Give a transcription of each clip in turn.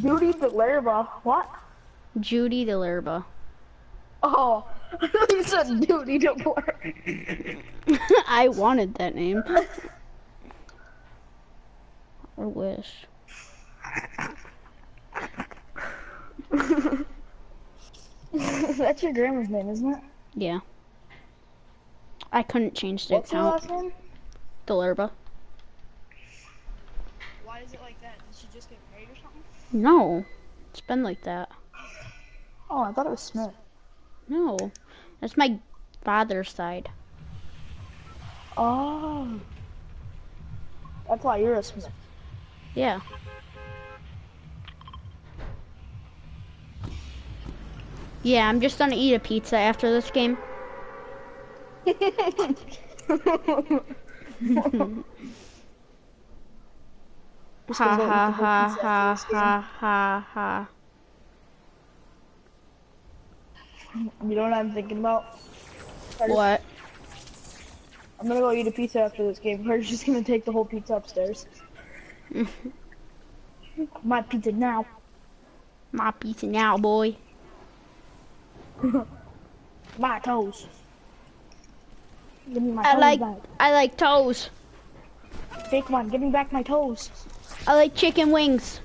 Duty the Lerba. What? Judie Dellerba. Oh, you said Duty the Lerba. I wanted that name. I wish. That's your grandma's name, isn't it? Yeah. I couldn't change the What's your account. last name? Dellerba. Why is it like that? Did she just get married or something? No. It's been like that. Oh, I thought it was Smith. No. That's my father's side. Oh. That's why you're a Smith. Yeah. Yeah, I'm just gonna eat a pizza after this game. Just Ha 'cause I'll ha ha ha ha ha ha. You know what I'm thinking about? What? I'm gonna go eat a pizza after this game. We're just gonna take the whole pizza upstairs. My pizza now. My pizza now, boy. My toes. Give me my I toes like back. I like toes. Fake one. Give me back my toes. I like chicken wings.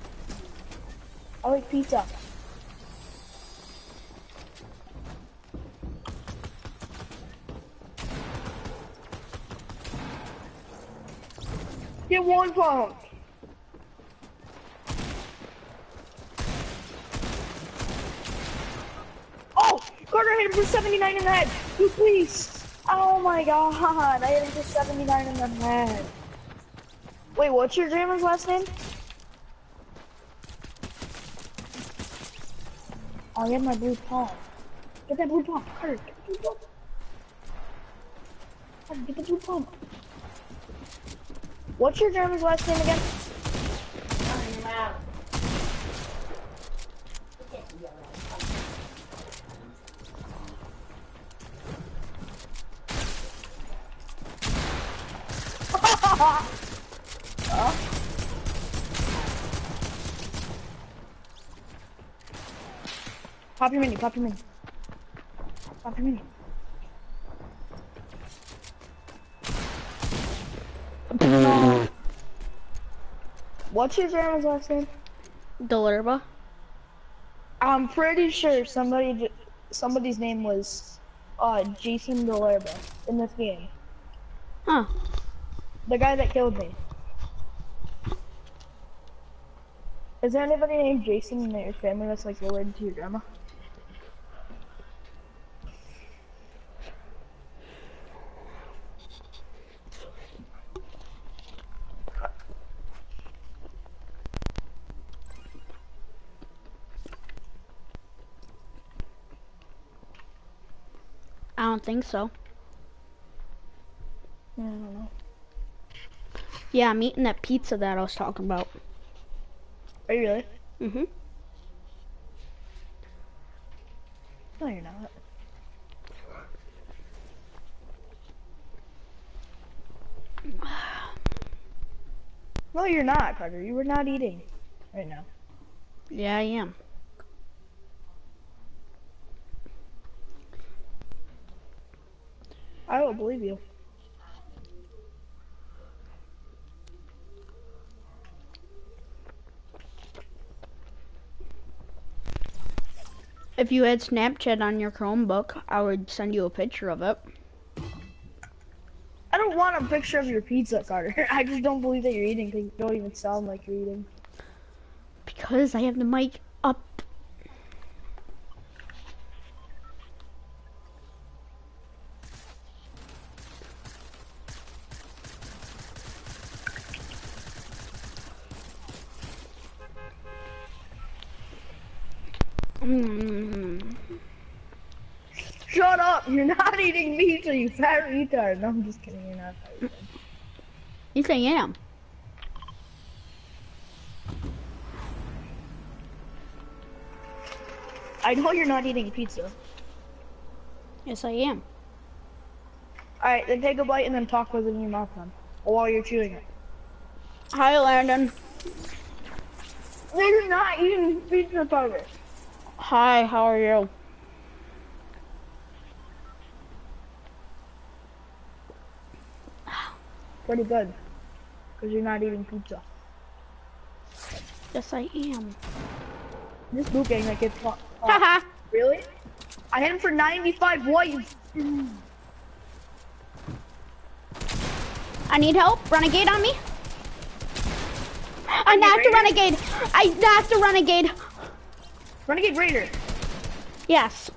I like pizza. Get one phone. Oh, Carter hit him for 79 in the head. Please. Oh my god, I hit him for 79 in the head. Wait, what's your grandma's last name? Oh, I have my blue palm. Get that blue palm. Carter, get the blue palm. Carter, get the blue palm. What's your grandma's last name again? Pop your mini, pop your mini. Pop your mini. What's your grandma's last name? Dellerba. I'm pretty sure somebody, somebody's name was, uh, Jason Dellerba in this game. Huh. The guy that killed me. Is there anybody named Jason in your family that's like related to your grandma? Think so. Yeah, I don't know. Yeah, I'm eating that pizza that I was talking about. Are you really? Mm-hmm. No, you're not. No, you're not, Carter. You were not eating right now. Yeah, I am. I don't believe you. If you had Snapchat on your Chromebook, I would send you a picture of it. I don't want a picture of your pizza, Carter. I just don't believe that you're eating because you don't even sound like you're eating. Because I have the mic up. Mm. Shut up! You're not eating pizza, you fat retard. No, I'm just kidding. You're not. Fat retard. Yes, I am. I know you're not eating pizza. Yes, I am. All right, then take a bite and then talk with it in your mouth then, while you're chewing it. Hi, Landon. They're not eating pizza burgers. Hi, how are you? Pretty good. Because you're not eating pizza. Yes, I am. This boot gang that gets caught. Haha. Really? I hit him for 95 white. I need help. Renegade on me. I knocked a renegade. I knocked a renegade. Renegade Raider. Yes.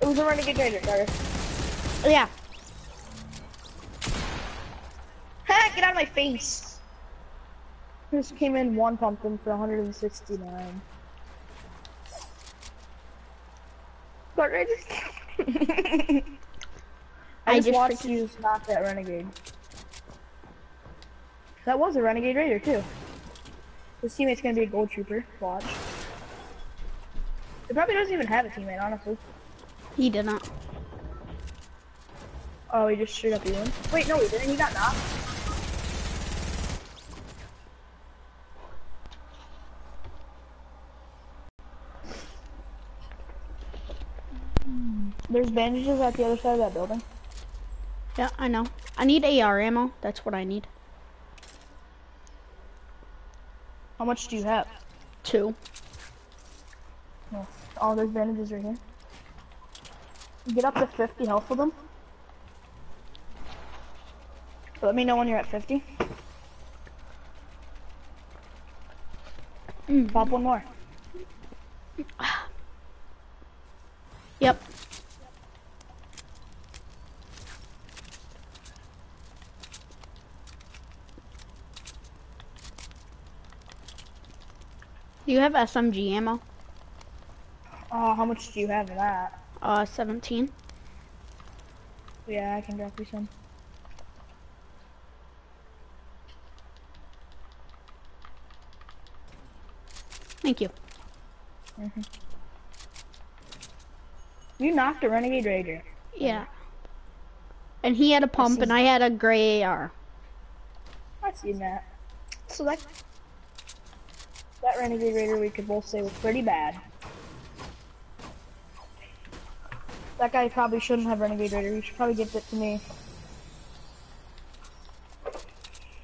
It was a Renegade Raider, Carter. Yeah. Ha! Get out of my face. This came in one pumpkin for 169. Carter, I just... I, I just just watched you knock that Renegade. That was a Renegade Raider, too. His teammate's gonna be a Gold Trooper. Watch. He probably doesn't even have a teammate, honestly. He did not. Oh, he just straight up you Wait, no, he didn't. He got knocked. There's bandages at the other side of that building. Yeah, I know. I need AR ammo. That's what I need. How much do you have? Two. Oh, there's bandages right here. Get up to 50 health with them. Let me know when you're at 50. Mm. Pop one more. Yep. Do you have SMG ammo? Oh, how much do you have of that? Uh, 17. Yeah, I can drop you some. Thank you. You knocked a Renegade Raider. Yeah. And he had a pump and I had a gray AR. I've seen that. So that that Renegade Raider we could both say was pretty bad. That guy probably shouldn't have Renegade Raider. You should probably give it to me.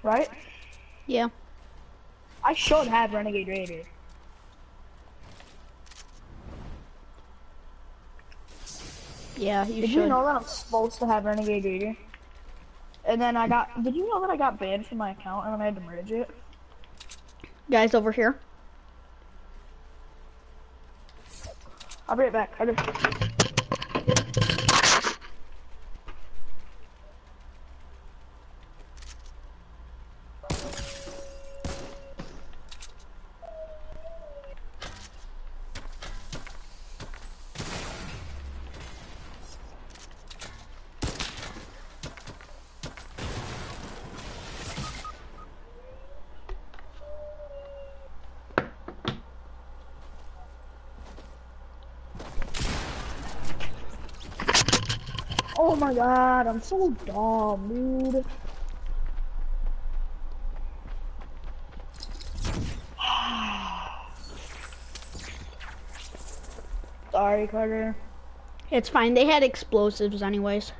Right? Yeah. I should have Renegade Raider. Yeah, you Did should. you know that I'm supposed to have Renegade Raider? And then I got. Did you know that I got banned from my account and then I had to merge it? Guys over here. I'll be right back. My god, I'm so dumb, dude. Sorry, Carter. It's fine. They had explosives anyways.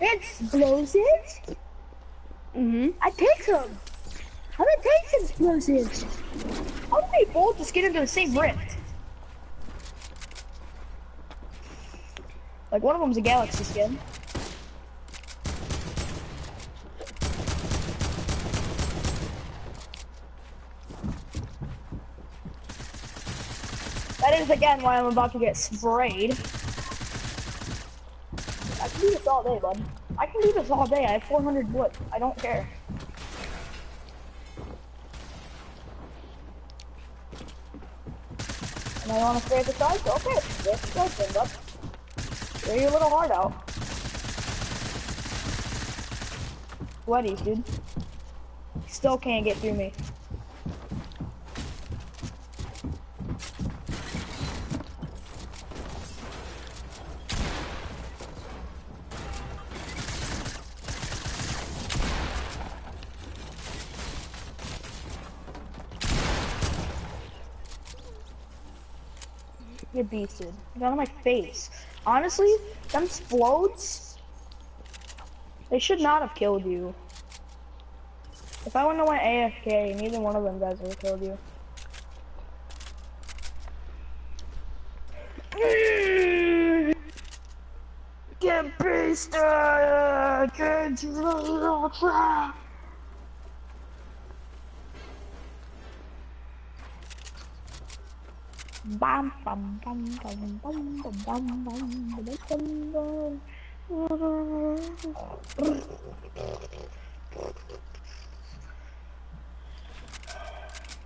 Explosives? Mm-hmm. I take some. I'm gonna take some explosives? How did they both just get into the same rift? Like one of them's a galaxy skin. That is again why I'm about to get sprayed. I can do this all day, bud. I can do this all day. I have 400 wood. I don't care. And I want to spray at the side? Okay, let's go, stand Throw your little heart out. Sweaties, dude. Still can't get through me. You're beasted. Get out of my face. Honestly, them explodes. They should not have killed you. If I wouldn't have went AFK, neither one of them guys would have killed you. Get beasted! Get Bam bam bam bam bam bam bam bam bam bam bam.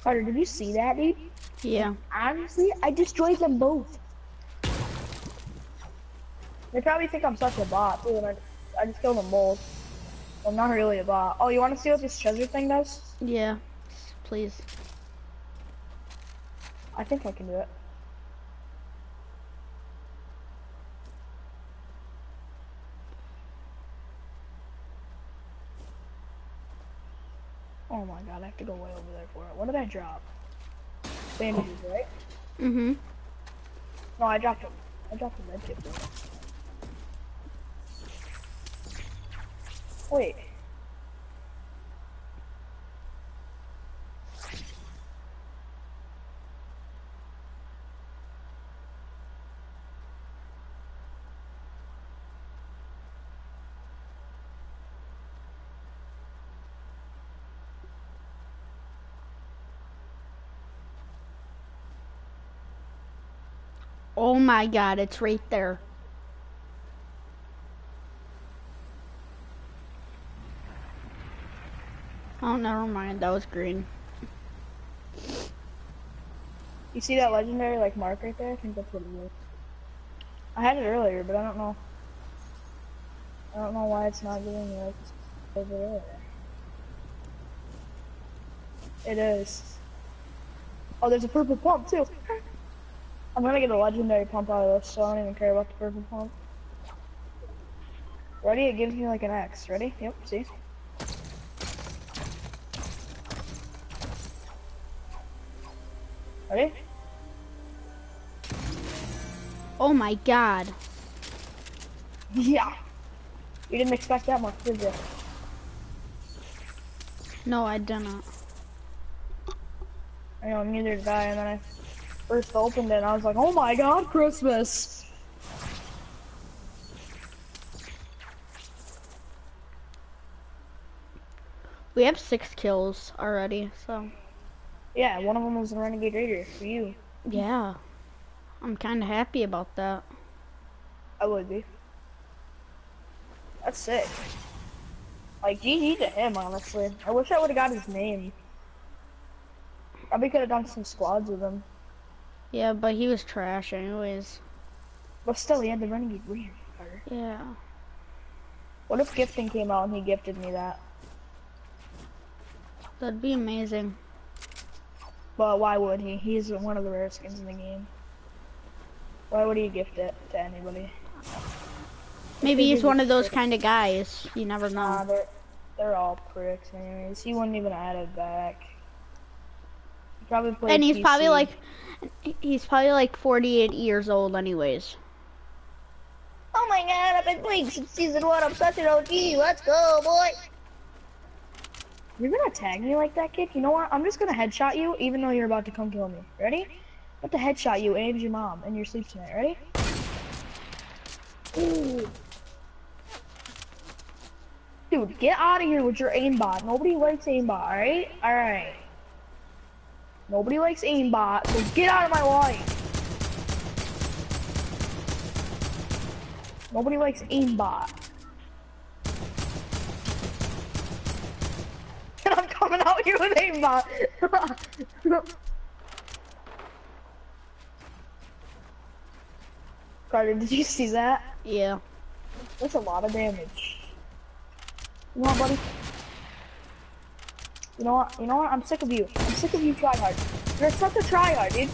Carter, did you see that, dude? Yeah. Honestly, I destroyed them both. They probably think I'm such a bot, too, and I, I just killed them both. I'm not really a bot. Oh, you want to see what this treasure thing does? Yeah. Please. I think I can do it. Oh my god, I have to go way over there for it. What did I drop? Bandages, right? Mm-hmm. No, I dropped them. I dropped the med kit it. Wait. Oh my god, it's right there. Oh, never mind. That was green. You see that legendary like mark right there? I think that's what it is. I had it earlier, but I don't know. I don't know why it's not giving me like over there. It is. Oh, there's a purple pump too. I'm gonna get a legendary pump out of this, so I don't even care about the purple pump. Ready? It gives me like an X. Ready? Yep. See? Ready? Oh my god. Yeah. You didn't expect that much, did you? No, I didn't. I know, neither did I, and then I first opened it and I was like, oh my god, Christmas! We have six kills already, so. Yeah, one of them was a Renegade Raider for you. Yeah. I'm kind of happy about that. I would be. That's sick. Like, GG to him, honestly. I wish I would have got his name. Probably could have done some squads with him. Yeah, but he was trash anyways. But still, he had the Raider. card. Yeah. What if gifting came out and he gifted me that? That'd be amazing. But why would he? He's one of the rare skins in the game. Why would he gift it to anybody? Maybe he's he's one of those kind of guys. You never know. Nah, they're they're all pricks anyways. He wouldn't even add it back. He probably And he's probably like, he's probably like 48 years old anyways. Oh my god, I've been playing since season one. I'm such an OG. Let's go, boy. You're gonna tag me like that, kid? You know what? I'm just gonna headshot you, even though you're about to come kill me. Ready? I'm about to headshot you and your mom in your sleep tonight. Ready? Ooh. Dude, get out of here with your aimbot. Nobody likes aimbot, alright? Alright. Nobody likes aimbot, so get out of my life. Nobody likes aimbot. And I'm coming out here with aimbot. Carter, did you see that? Yeah. That's a lot of damage. You know what, buddy? You know what? You know what? I'm sick of you. I'm sick of you tryhard. You're such a tryhard, dude.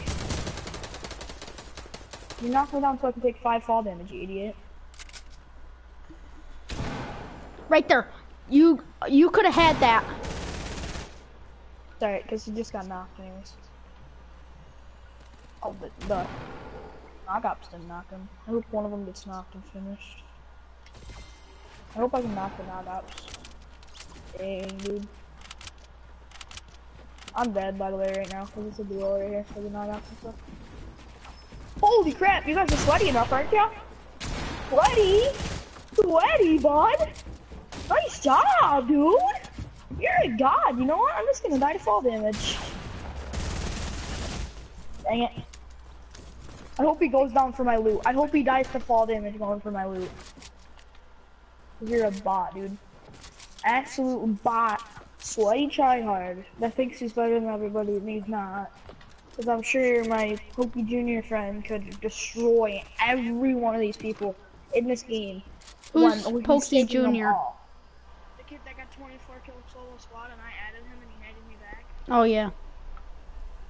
You knocked me down so I can take five fall damage, you idiot. Right there. You you could have had that. Sorry, because he just got knocked anyways. Oh, but, duh. Knockops didn't knock him. I hope one of them gets knocked and finished. I hope I can knock the knockops. Dang, dude. I'm dead, by the way, right now, because it's a duel right here for the knockops and stuff. Holy crap, you guys are sweaty enough, aren't you? Sweaty? Sweaty, bud? Nice job, dude! You're a god, you know what? I'm just gonna die to fall damage. Dang it. I hope he goes down for my loot. I hope he dies to fall damage going for my loot. You're a bot, dude. Absolute bot. Sweaty tryhard that thinks he's better than everybody and he's not. Because I'm sure my Pokey Jr. friend could destroy every one of these people in this game. Who's when he's Pokey Jr.? The kid that got 24 kills solo squad and I added him and he added me back. Oh yeah.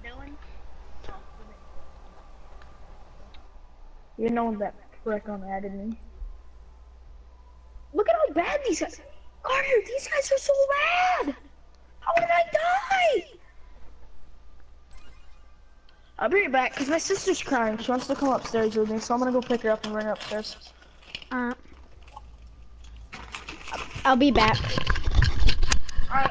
Dylan? You know that prick on added me. Look at how bad these guys. Carter, these guys are so bad. How did I die? I'll be right back because my sister's crying. She wants to come upstairs with me, so I'm gonna go pick her up and bring her upstairs. Uh, I'll be back. Alright.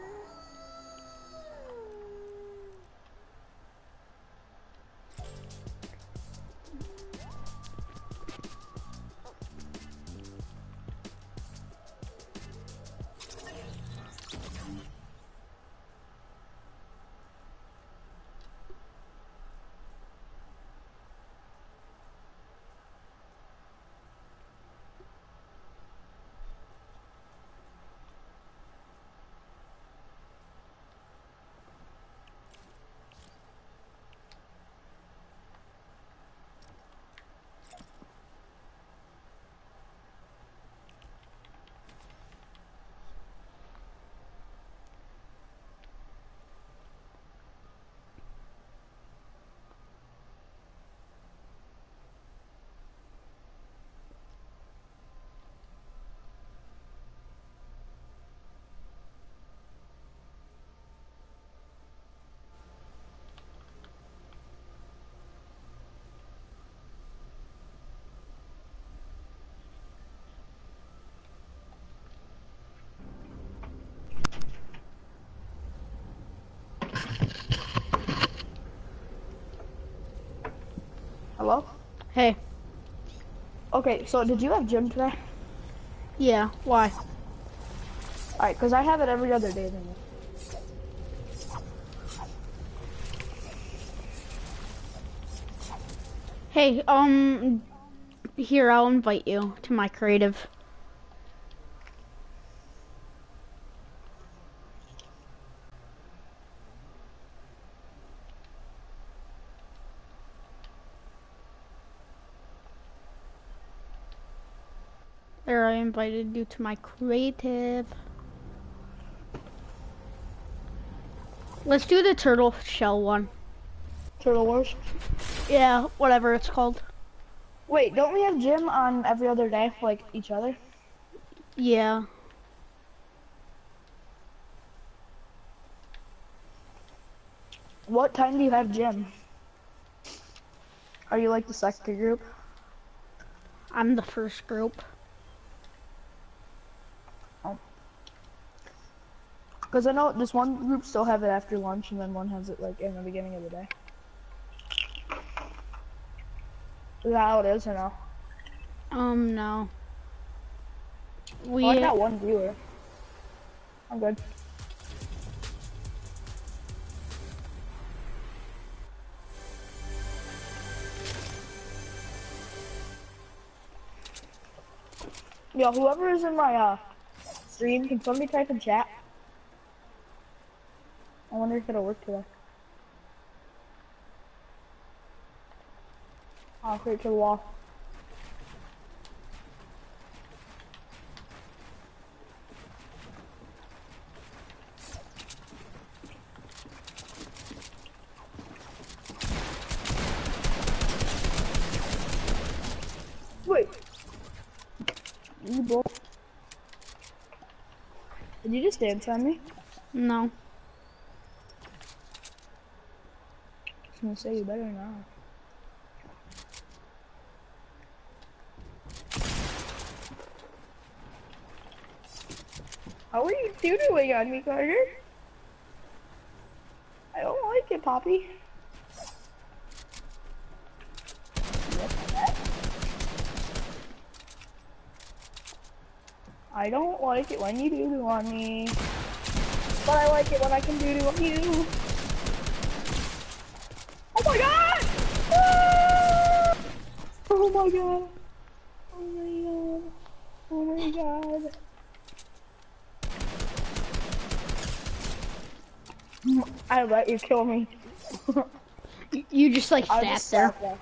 Hello? Hey. Okay, so did you have gym today? Yeah. Why? Alright, because I have it every other day then. Hey, um, here, I'll invite you to my creative. There, I invited you to my creative. Let's do the turtle shell one. Turtle Wars? Yeah, whatever it's called. Wait, don't we have gym on every other day, like each other? Yeah. What time do you have gym? Are you like the second group? I'm the first group. Because I know this one group still have it after lunch, and then one has it like in the beginning of the day. Is that how it is or no? Um, no. We Oh, I got one viewer. I'm good. Yo, whoever is in my uh stream, can somebody type in chat? I wonder if it'll work today. I'll it to the wall. Wait. You both. Did you just dance on me? no. I was gonna say you better not. How are you doodling on me, Carter? I don't like it, Poppy. I don't like it when you doodle on me. But I like it when I can doodle on you. Oh my god! Ah! Oh my god! Oh my god! Oh my god! I let you kill me. You just like I sat just there. there.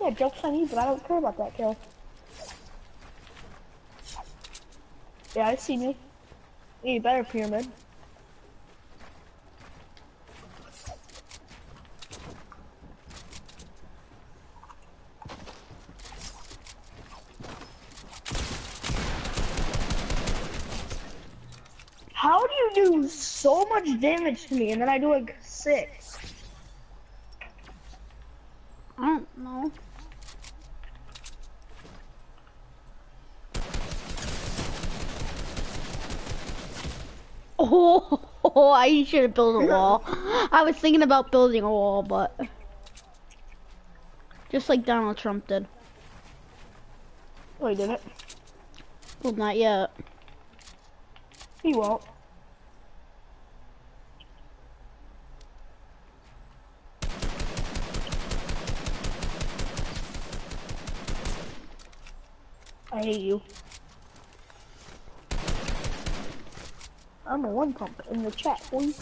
Yeah, joke's on you, but I don't care about that kill. Yeah, I see you. You better pyramid. How do you do so much damage to me and then I do like six? I don't know. Oh, I should have built a wall. I was thinking about building a wall, but just like Donald Trump did. Oh, he did it. Well, not yet. He won't. I hate you. I'm a one pump in the chat, boy.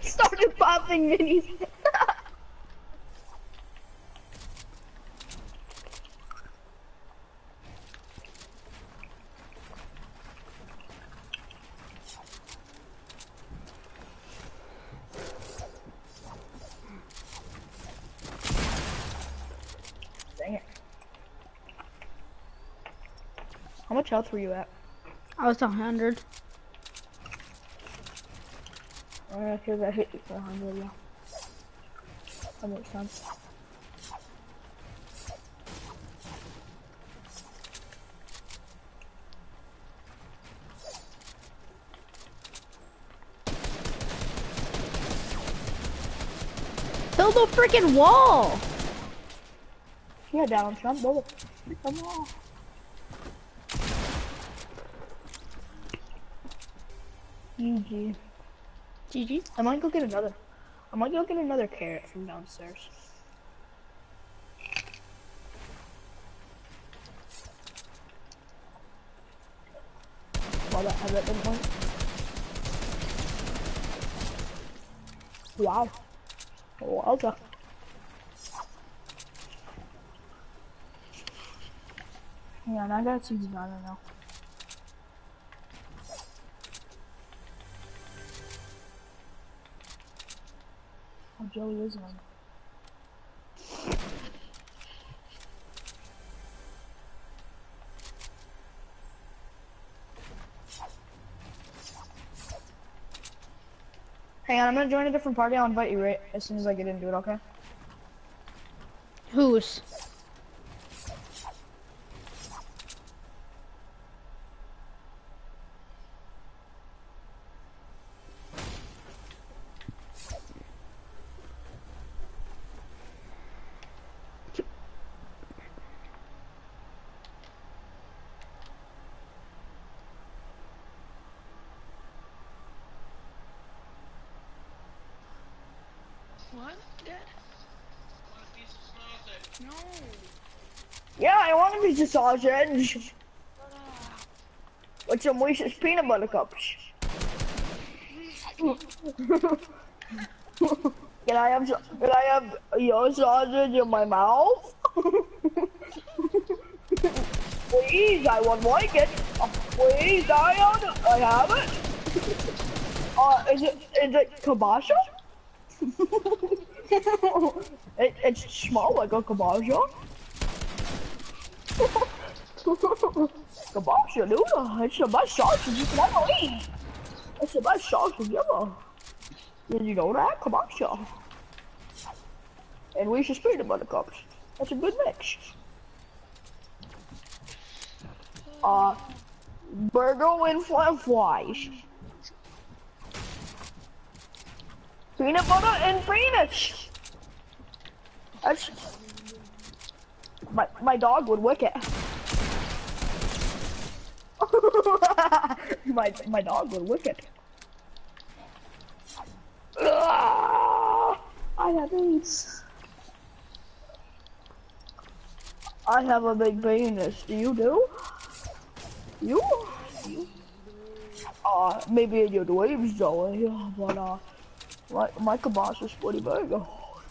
Started popping minis. How much health were you at? I was 100. I hit you for 100, yeah. That makes sense. Build a freaking wall! Yeah, down, Trump, build the wall. GG. GG. I might go get another. I might go get another carrot from downstairs. While that has that been one. Wow. Oh, okay. Yeah, I got some banana now. Joey is one. Hang on, I'm gonna join a different party. I'll invite you right as soon as I get into it, okay? Who's? Yeah, I want a piece of sausage. With some Reese's peanut butter cups. can I have can I have your sausage in my mouth? Please, I would like it. Uh, Please, Dion, I have it. Uh, is it is it kibasha? it, it's small like a kibasha. Kibasha, dude. It's the best sausage you can ever eat. It's the best sausage ever. Did you know that? Kibasha. And we Reese's peanut butter cups. That's a good mix. Uh, burger with french fries. Peanut butter and peanuts. That's my my dog would lick it. my my dog would lick it. Ah, I have AIDS. I have a big penis. Do you do? You? You? Uh, maybe in your dreams, Joey. But uh, my my kibosh is pretty big.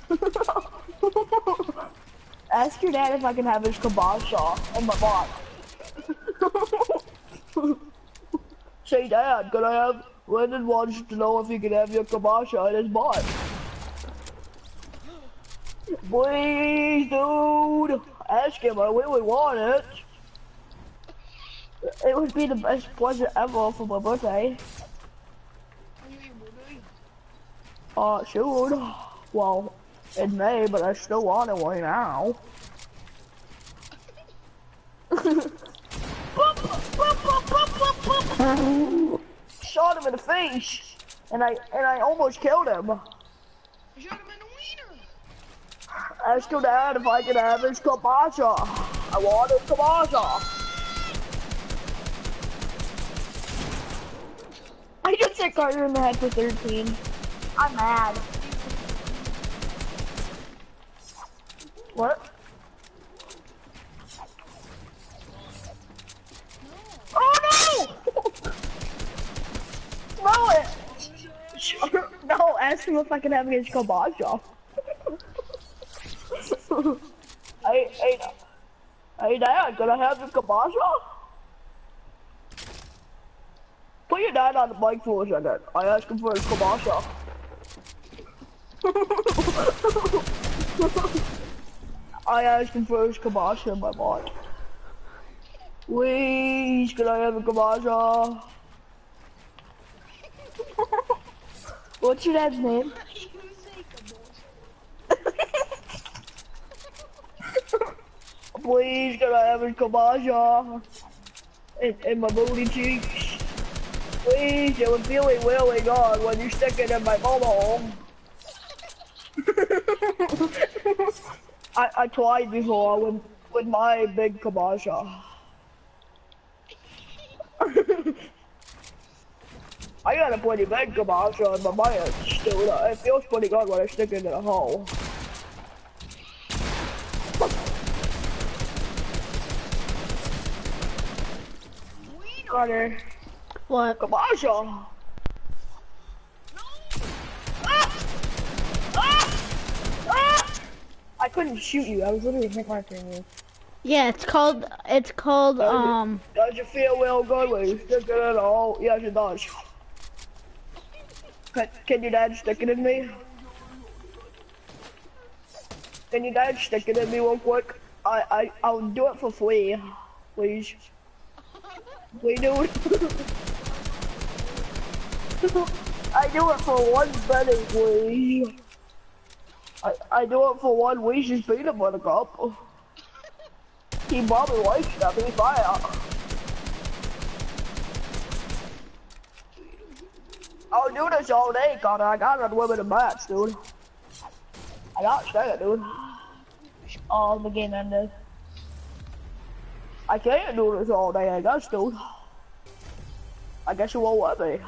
Ask your dad if I can have his kibosh off in my box. Say, Dad, can I have? Lyndon wants to know if you can have your kibosh in his box. Please, dude. Ask him. I really want it. It would be the best present ever for my birthday. Uh, shoot. Well, in May, but I still want it right now. Shot him in the face, and I and I almost killed him. You shot him in the wiener. Ask your dad if I can have his kibosh. I want his kibosh. I just hit Carter in the head for 13. I'm mad. What? Oh no! Throw it! Sure. No, ask him if I can have his kibosh off. hey, hey, hey, Dad, can I have kibosh off? Put your dad on the bike for a second. I asked him for his off. I asked him for his kibosh in my bike. Please, can I have a kibosh? What's your dad's name? Please, can I have a kibosh? In, in my booty cheeks. Please, it would feel really good when you stick it in my bubble. I, I tried before with, with my big kabasha. I got a pretty big kabasha in my mind still. It feels pretty good when I stick it in a hole. What? kabasha! I couldn't shoot you. I was literally hit marking you. Yeah, it's called. It's called. It- Um. Does it feel real good when you stick it in a hole? Yes, it does. Can, can your dad stick it in me? Can your dad stick it in me real quick? I, I, I'll do it for free. Please. Please, it. I do it for one penny, please. I, I do it for one Reese's peanut butter cup. He probably likes that, he's fire. I'll do this all day, Connor. I got unlimited match, dude. I got stay, dude. Oh, the game ended. I can't do this all day, I guess, dude. I guess you won't let me.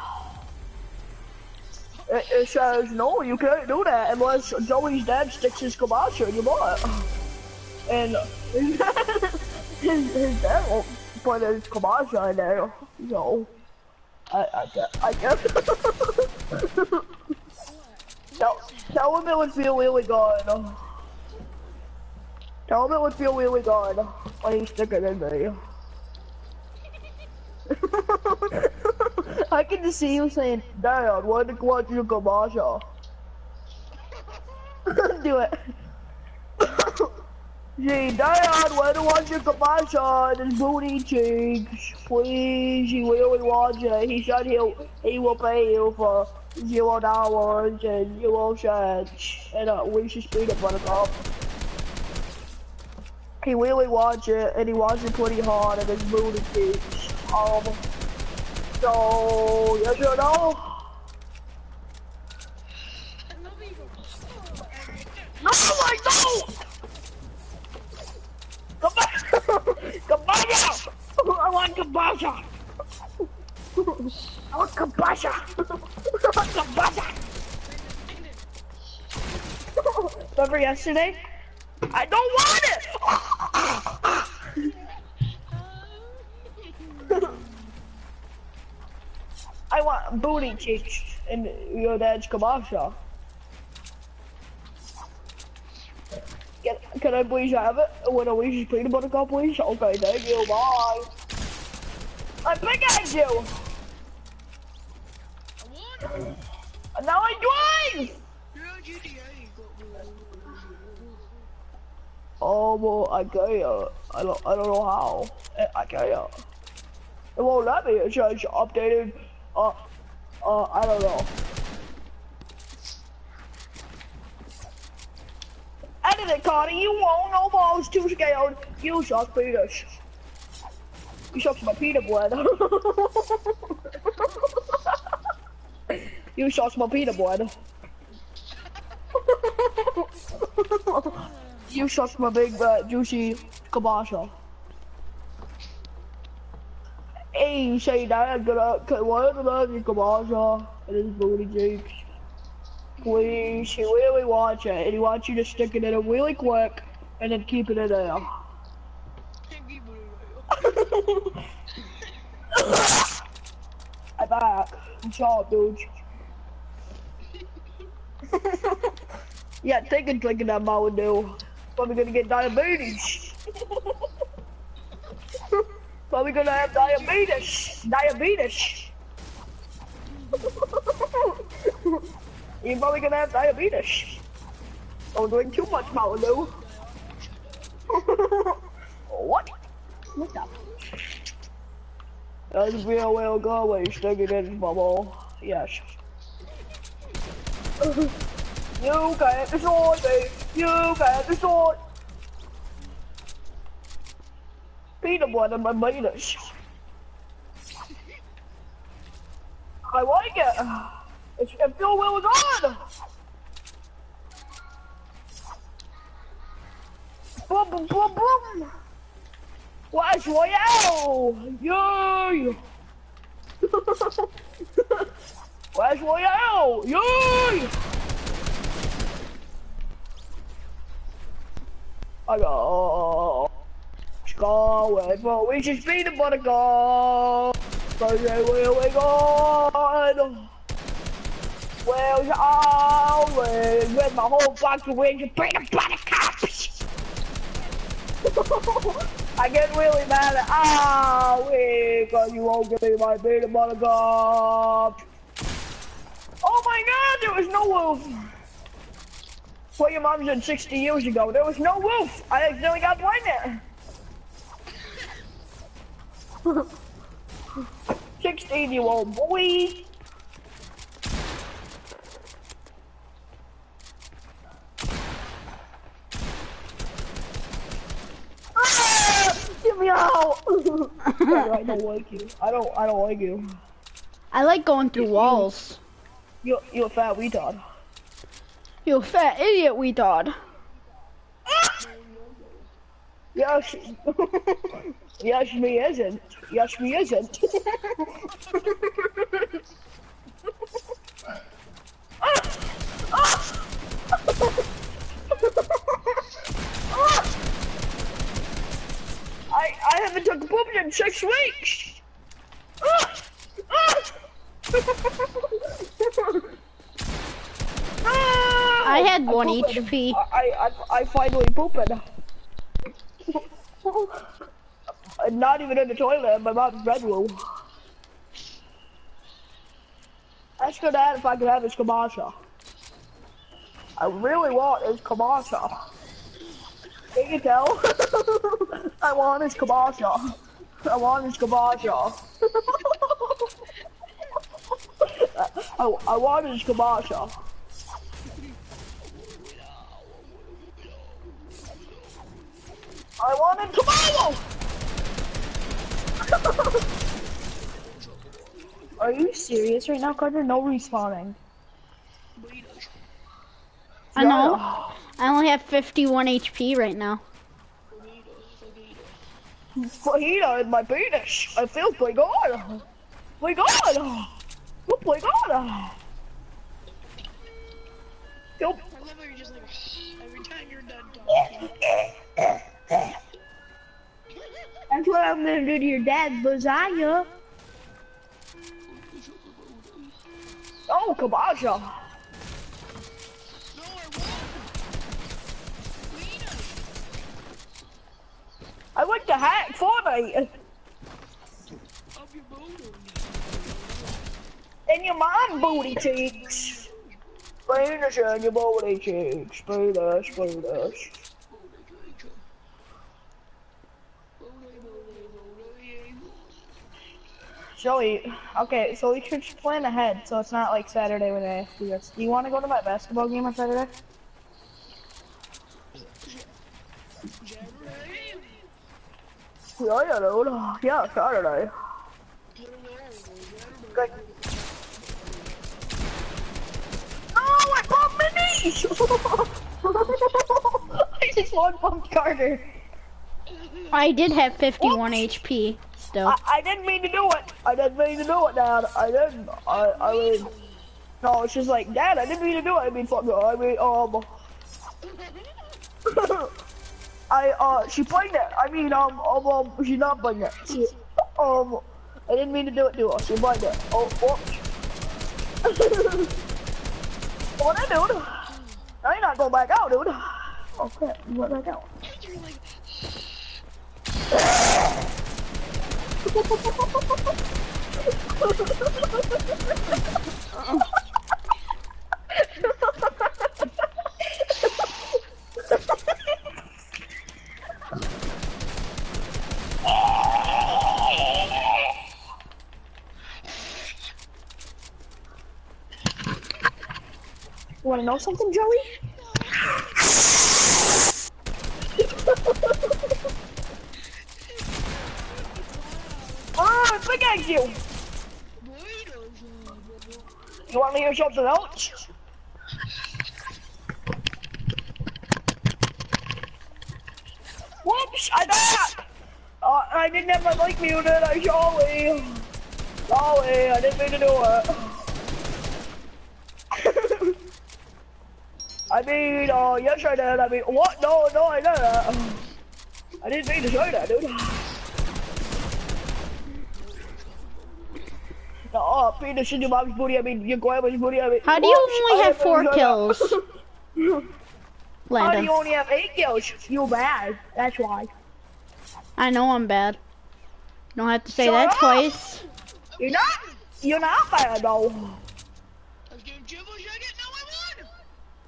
It, it says, no, you can't do that unless Joey's dad sticks his kibosh in your butt. And his, his dad won't put his kibosh in there, so. I, I, guess- I guess. tell, tell him it would feel really good. Tell him it would feel really good when he stick it in me. I can just see you saying, Dad, why did you watch your commercial? Do it. Gee, Dad, why do you want your commercial and his booty cheeks? Please, he really wants it. He said he'll, he will pay you for zero dollars and zero cents and a Reese's peanut butter cup. He really wants it, and he wants it pretty hard in his booty cheeks. Um, so, yes or no? No, I don't! Kabasha! I want Kabasha! I want Kabasha! I want Kabasha! Remember yesterday? I don't want it! I want booty cheeks and your dad's Kabasha. Can, can I please have it? When I wish peanut butter cup, please? Okay, thank you, bye. I pickaxe you! And now I drive! Oh, well, I can't. I don't, I don't know how. I- I can't. It won't let me. It says updated. Uh, uh, I don't know. Edit it, Connie. You won't. No balls. Too scared. You suck, Peters. You suck my peanut butter. you suck my peanut butter. you suck my big, uh, juicy kabasha. Hey, you say that, gonna, why did I get kabasha and his booty cheeks? Please, he really wants it, and he wants you to stick it in him really quick, and then keep it in there. I'm back. I'm sorry, dude. yeah, take a drink of that Mountain Dew. Probably gonna get diabetes. Probably gonna have diabetes. Diabetes. You're probably gonna have diabetes. Don't drink too much Mountain what? What's up? That's real well when you stick it in bubble. Yes. you can't destroy me. You can't destroy. peanut butter my minus. I like it. It's, it feels really good. Boom, boom, boom, boom. Flash Royale. Yay. Flash Royale. Yay. I got... Scarlet, but we just beat the butter god. Thursday, where we gone? Where's always with my whole box of wings and bring the buttercups? I get really mad at we cause you won't give me my peanut butter cup. Oh my god, there was no wolf. What your mom said 60 years ago, there was no wolf. I accidentally got pregnant. 16 year old boy. Ah, Get me out! I don't like you. I don't. I don't like you. I like going through walls. You. You a fat retard. You fat idiot, we dod. Me isn't. Yes, me isn't. I I haven't took a poop in six weeks. I had one pooped. HP. I I I finally pooped. Not even in the toilet my mom's bedroom. Ask her dad if I could have his kabasha. I really want his kabasha. Can you tell? I want his kabasha. I want his kabasha. I, I want his kabasha. I want him tomorrow! Are you serious right now, Carter? No respawning. I know. I only have 51 HP right now. Fajita in my penis. I feel pretty good. Pretty good. Feel pretty good. Feel I love how you're just like, every time you're done talking. That's what I'm gonna do to your dad, lasagna. Oh, Kabasha. No, I went to hack Fortnite. And your mom booty cheeks. Penis and your booty cheeks. Penis, penis. Joey, okay, so we should plan ahead so it's not like Saturday when I ask you this. Do you want to go to my basketball game on Saturday? Yeah, yeah, dude. Yeah, Saturday. Good. No, I bumped my knee! I just one bumped Carter. I did have 51 HP still. I, I didn't mean to do it. I didn't mean to do it, Dad. I didn't. I, I mean, no, it's just like, Dad, I didn't mean to do it. I mean, fuck, I mean, um, I, uh, she played it. I mean, um, um, um she's not playing it. She, um, I didn't mean to do it to her. She played it. Oh, whoops. what I dude? I ain't not going back out, dude. Oh crap, you went back out. You wanna know something, Joey? Big egg you! You want me to hear something else? Oops, I died. Uh, I didn't have my mic muted. I sorry. Sorry, I didn't mean to do it. I mean, uh, yes I did. I mean, what? No, no, I didn't. I didn't mean to say that, dude. Oh, penis in your mom's booty. I mean, your grandma's booty. I mean, How do you only I have four didn't mean to say kills? that. How do you only have eight kills? You're bad. That's why. I know I'm bad. You don't have to say Shut that up. twice. You're not. You're not bad though. Let's give Jimbo a second. No, I won.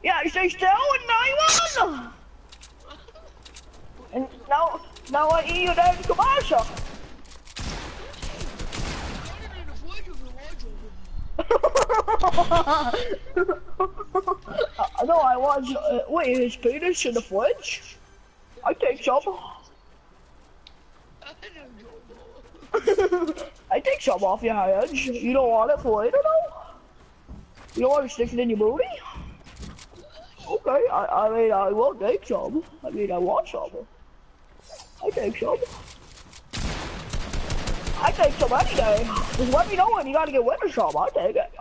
Yeah, you stay still and now you won. And now, now I eat you down the commercial. Started in the fridge with the wardrobe. uh, no, I was. Uh, wait, his penis in the fridge? I take some. I. Take some off your hands. You don't want it for later, though? You don't want to stick it in your booty? Okay, I, I mean, I will take some. I mean, I want some. I take some. I take some any day. Just let me know when you gotta get of some. I'll take it.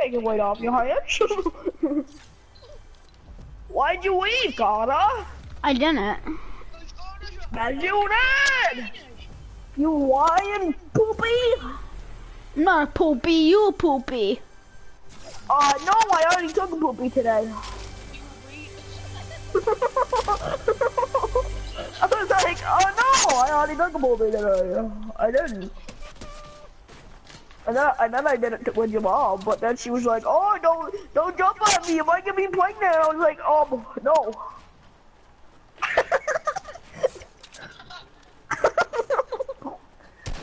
Take it weight off your hands. Why'd you leave, Carter? I didn't. Let's go to As you did! You lying poopy? I'm not poopy, you poopy. Uh, no, I already took a poopy today. I was like, oh no, I already poopy today. I didn't. And then, and then I did it with your mom, but then she was like, oh, don't, don't jump on me, you might get me pregnant. I was like, oh, no.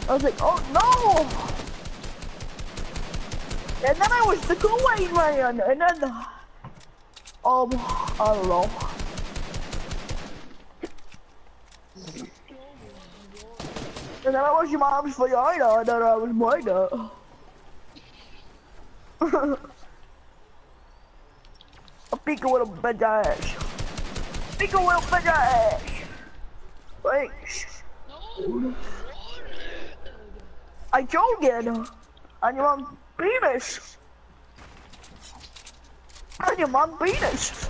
I was like, oh no! And then I was the Kool-Aid man, and then, um, I don't know. And then I was your mom's vagina, and then I was pregnant. a pico with a big ass. Pico with a big ass. Thanks. I joking. On your mom's penis. On your mom's penis.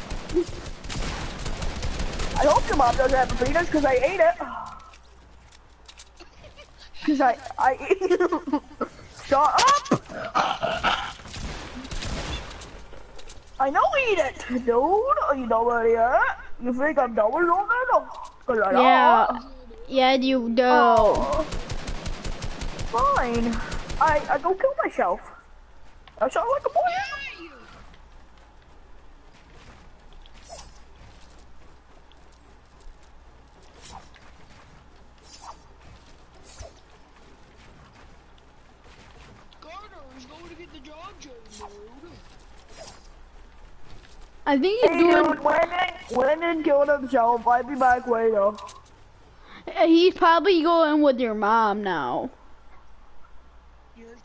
I hope your mom doesn't have a penis because I ate it. Because I, I Shut up! I know eat it, dude. You know where you at? You think I'm dumb or something? 'Cause I Yeah. Yeah, you do. Oh. Fine. I I go kill myself. I sound like a boy. Carter is going to get the job done, dude. I think he's Hey doing. dude, Landon, Landon killed himself. I'll be back later. He's probably going with your mom now.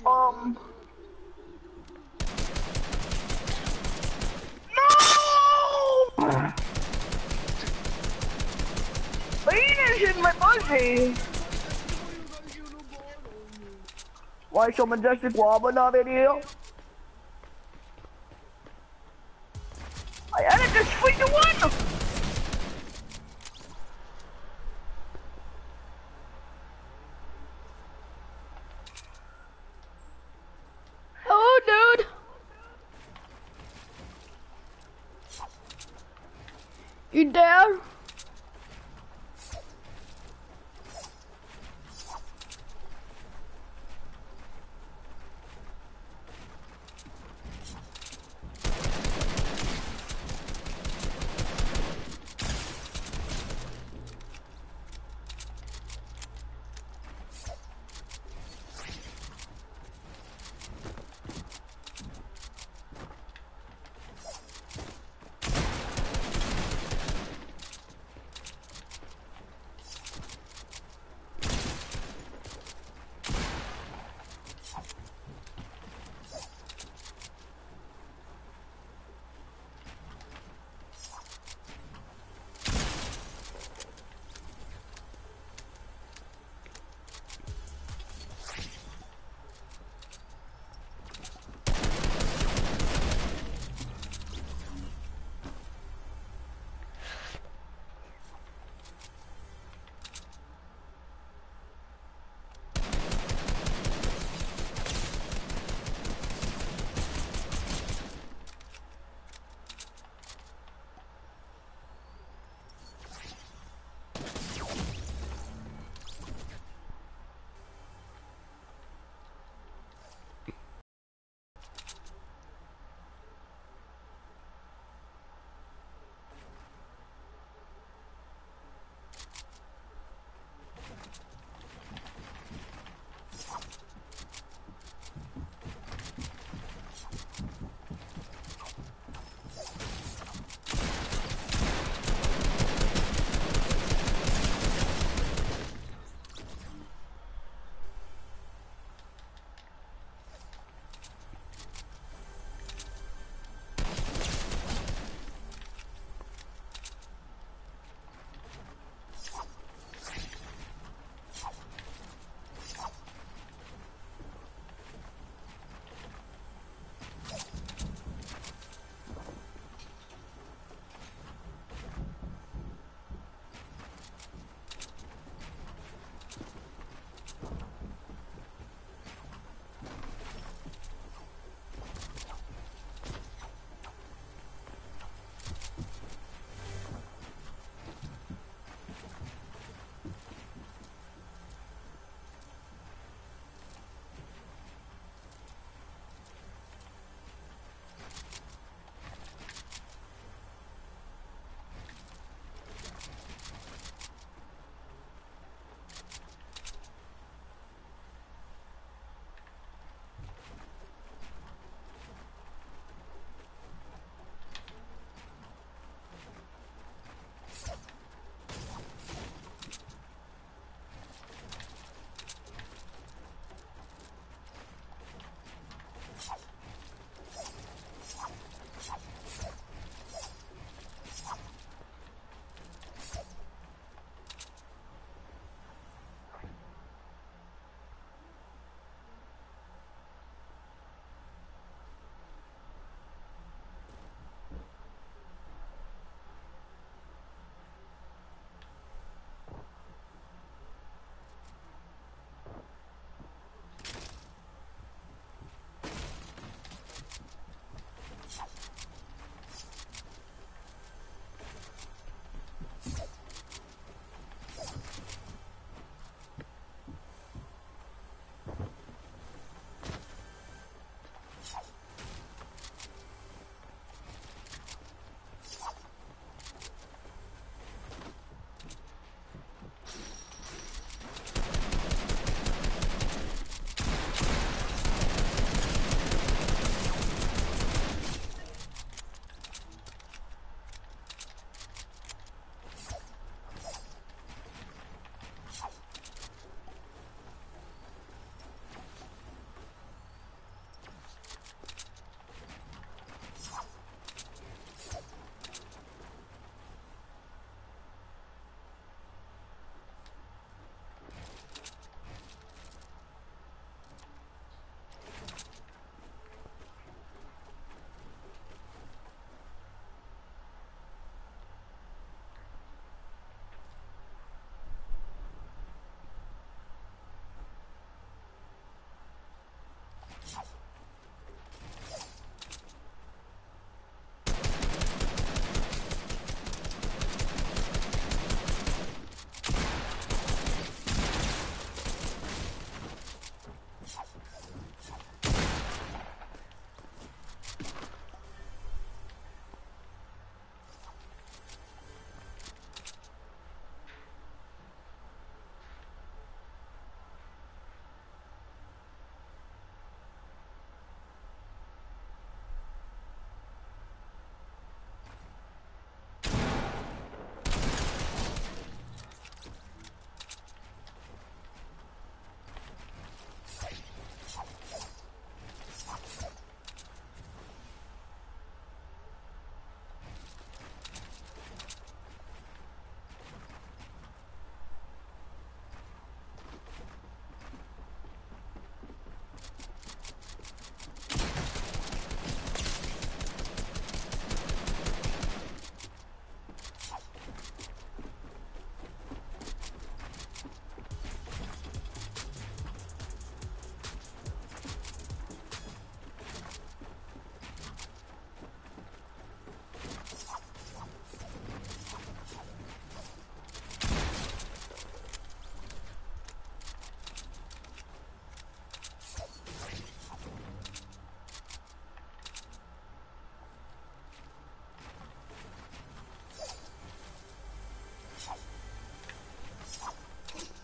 Um. No! Venus in my pussy. Why is so majestic lava not in here? I added this three to one.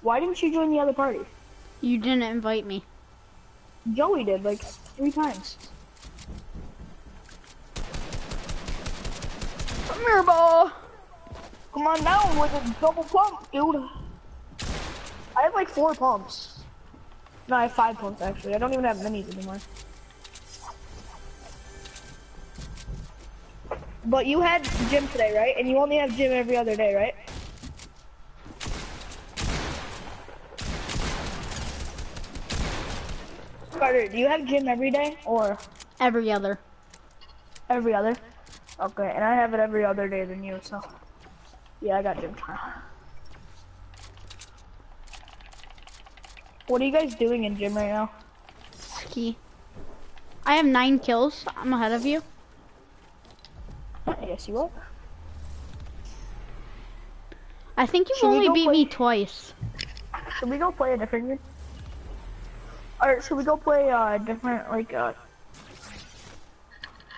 Why didn't you join the other party? You didn't invite me. Joey did, like, three times. Come here, ball. Come on down with a double pump, dude. I have like four pumps. No, I have five pumps actually. I don't even have minis anymore. But you had gym today, right? And you only have gym every other day, right? Carter, do you have gym every day or Every other. every other? Okay, and I have it every other day than you, so yeah, I got gym tomorrow. What are you guys doing in gym right now? Ski. I have nine kills. I'm ahead of you. Yes, you are. I think you've Should only beat play- me twice. Should we go play a different game? Or should we go play uh, a different, like, uh...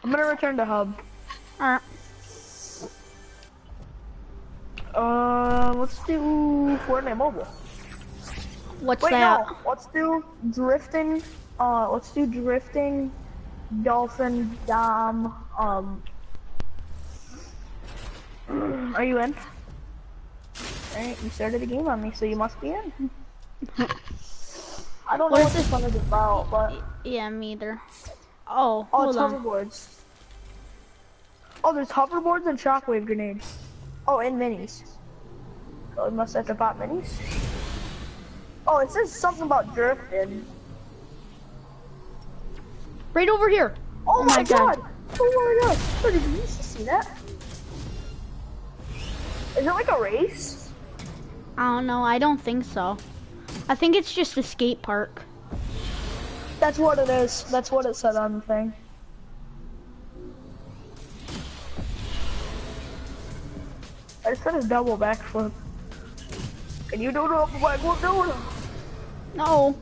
I'm gonna return to hub. Alright. Uh, let's do Fortnite Mobile. What's Wait, that? no, let's do drifting, uh, let's do drifting, dolphin, dom, um... Are you in? Alright, you started the game on me, so you must be in. I don't know What what is this one is about, but... Yeah, me either. Oh, Oh, it's on. hoverboards. Oh, there's hoverboards and shockwave grenades. Oh, and minis. Oh, we must have to pop minis. Oh, it says something about drifting. Right over here. Oh, Oh my, my god. God. Oh my god! Oh, did you used to see that? Is it like a race? I don't know. I don't think so. I think it's just a skate park. That's what it is. That's what it said on the thing. I just said a double backflip. And you do a double backflip, dude? No.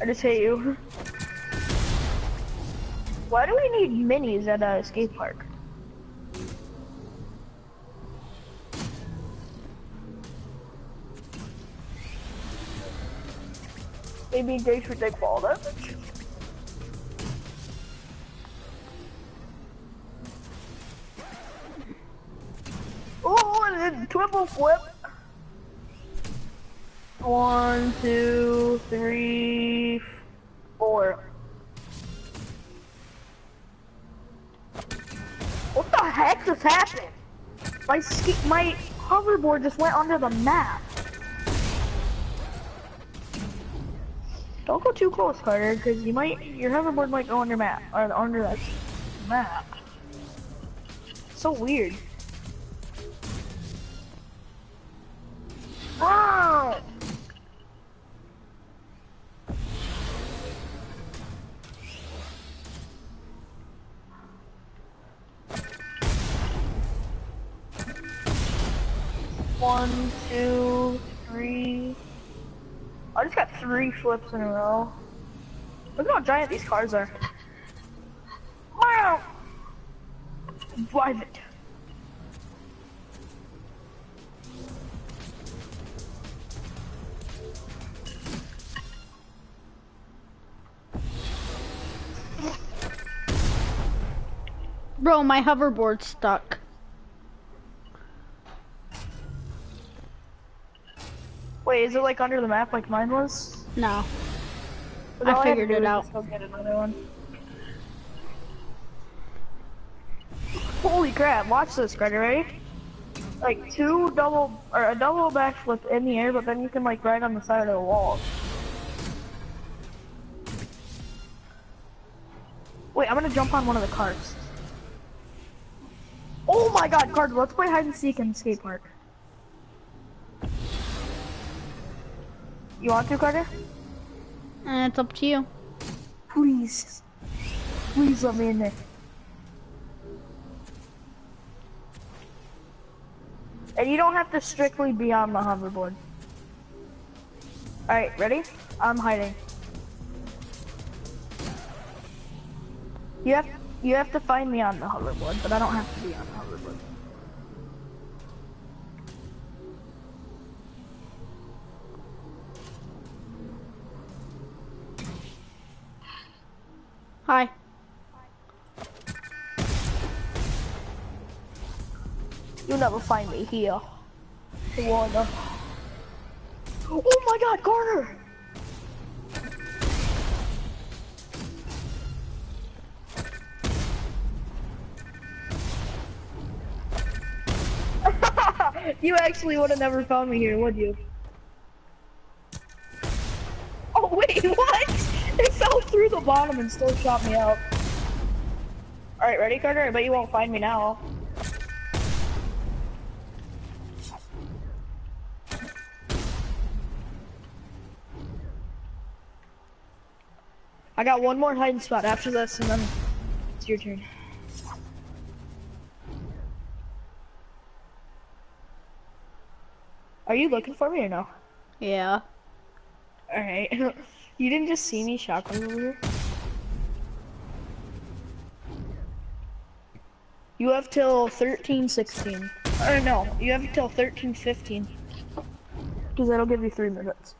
I just hate you. Why do we need minis at a skate park? Maybe they should take ball damage. Oh, triple flip. One, two, three, four. What the heck just happened? My ski my hoverboard just went under the map. Don't go too close, Carter, because you might your hoverboard might go under map or under that map. So weird. Wow. One, three flips in a row. Look how giant these cars are. Wow! Drive it. Bro, my hoverboard's stuck. Wait, is it like under the map like mine was? No. But I all had to figured do it out. get another one. Holy crap! Watch this, Greta. Ready? Like two double or a double backflip in the air, but then you can like ride on the side of the wall. Wait, I'm gonna jump on one of the cars. Oh my god, Carter, let's play hide and seek in the skate park. You want to, Carter? Uh, it's up to you. Please. Please let me in there. And you don't have to strictly be on the hoverboard. Alright, ready? I'm hiding. You have you have to find me on the hoverboard, but I don't have to be on the hoverboard. Hi. You'll never find me here. Wanna. Oh my god, Carter! you actually would have never found me here, would you? Bottom and still shot me out. Alright, ready, Carter? I bet you won't find me now. I got one more hiding spot after this, and then it's your turn. Are you looking for me or no? Yeah. Alright. you didn't just see me shotgun over here? You have till 13, 16. Or no, you have till 13:15. Because that'll give you three minutes.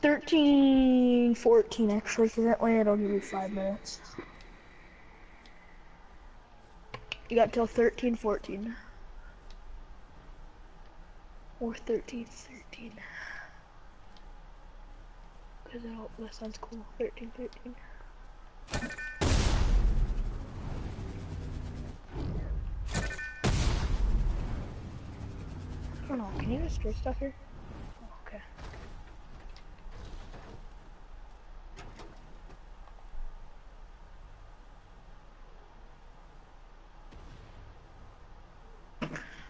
13:14 actually, because that way it'll give you five minutes. You got till 13:14. Or 13, 13. Because that sounds cool. 13, don't know, can you destroy stuff here? Okay.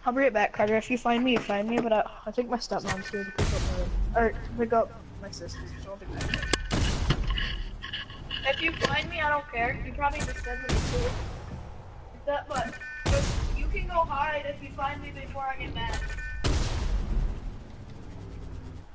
I'll bring it back, Carter. If you find me, you find me, but I, I think my stepmom's here to pick up my, or pick up my sister, so I'll be back. If you find me, I don't care. You probably just said me too. That, but you can go hide if you find me before I get mad.